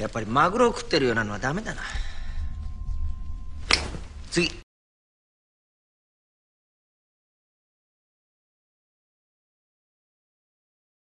やっぱりマグロを食ってるようなのはダメだな。次。